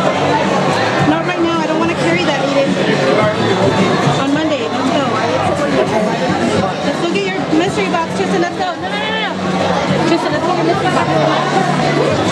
Not right now. I don't want to carry that Eden. On Monday, let's go. Let's go get your mystery box, Tristan. Let's go. No, no, no, no. Tristan, let's go get your mystery box.